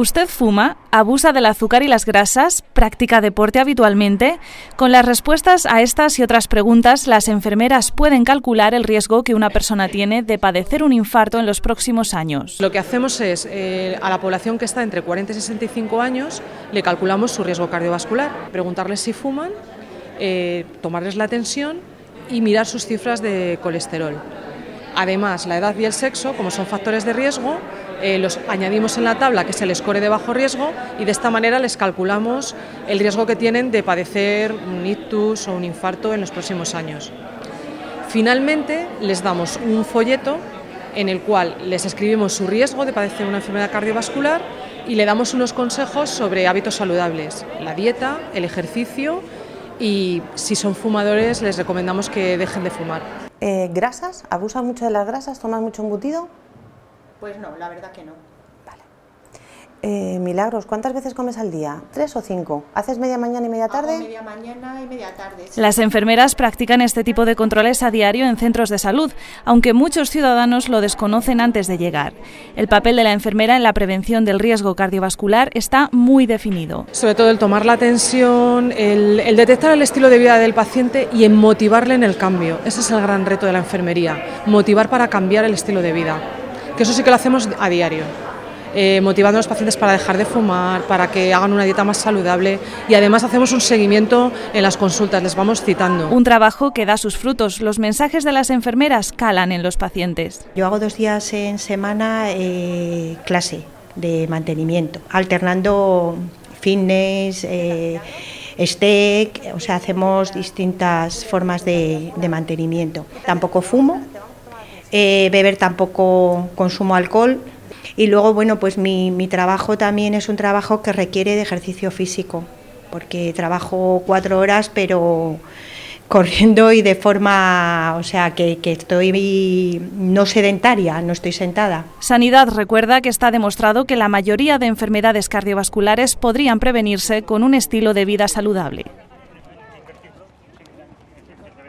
¿Usted fuma, abusa del azúcar y las grasas, practica deporte habitualmente? Con las respuestas a estas y otras preguntas, las enfermeras pueden calcular el riesgo que una persona tiene de padecer un infarto en los próximos años. Lo que hacemos es, eh, a la población que está entre 40 y 65 años, le calculamos su riesgo cardiovascular, preguntarles si fuman, eh, tomarles la tensión y mirar sus cifras de colesterol. Además, la edad y el sexo, como son factores de riesgo, eh, los añadimos en la tabla, que es el score de bajo riesgo, y de esta manera les calculamos el riesgo que tienen de padecer un ictus o un infarto en los próximos años. Finalmente, les damos un folleto en el cual les escribimos su riesgo de padecer una enfermedad cardiovascular y le damos unos consejos sobre hábitos saludables, la dieta, el ejercicio y si son fumadores les recomendamos que dejen de fumar. Eh, ¿Grasas? ¿Abusas mucho de las grasas? ¿Tomas mucho embutido? Pues no, la verdad que no. Milagros, ¿cuántas veces comes al día? ¿Tres o cinco? ¿Haces media mañana y media tarde? Hago media mañana y media tarde. sí. Las enfermeras practican este tipo de controles a diario en centros de salud, aunque muchos ciudadanos lo desconocen antes de llegar. El papel de la enfermera en la prevención del riesgo cardiovascular está muy definido. Sobre todo el tomar la tensión, el, el detectar el estilo de vida del paciente y en motivarle en el cambio. Ese es el gran reto de la enfermería, motivar para cambiar el estilo de vida. Que eso sí que lo hacemos a diario. Eh, motivando a los pacientes para dejar de fumar, para que hagan una dieta más saludable y además hacemos un seguimiento en las consultas, les vamos citando. Un trabajo que da sus frutos. Los mensajes de las enfermeras calan en los pacientes. Yo hago dos días en semana eh, clase de mantenimiento, alternando fitness, eh, steak, o sea, hacemos distintas formas de, de mantenimiento. Tampoco fumo, eh, beber tampoco consumo alcohol y luego, bueno, pues mi, mi trabajo también es un trabajo que requiere de ejercicio físico, porque trabajo cuatro horas, pero corriendo y de forma, o sea, que, que estoy no sedentaria, no estoy sentada. Sanidad recuerda que está demostrado que la mayoría de enfermedades cardiovasculares podrían prevenirse con un estilo de vida saludable.